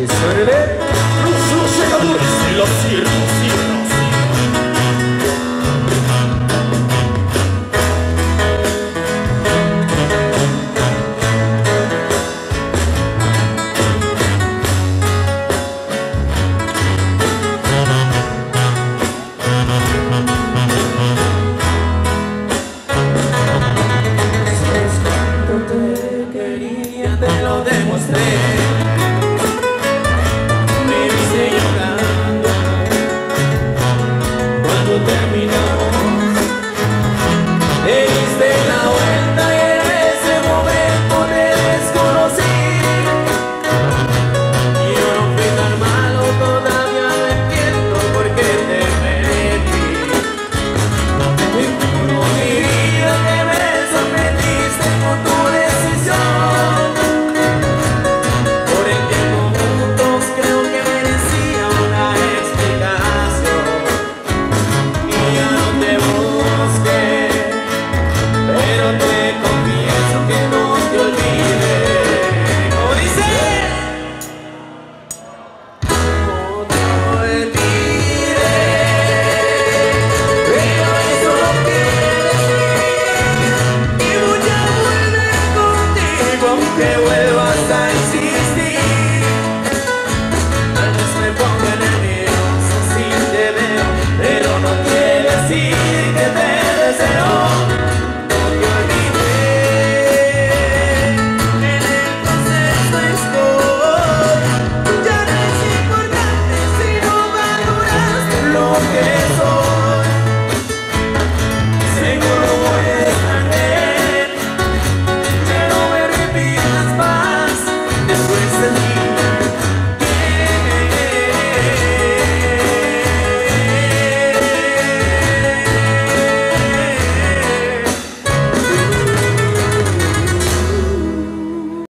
Y sobre los de los ciervos. te lo demostré aunque vuelvas a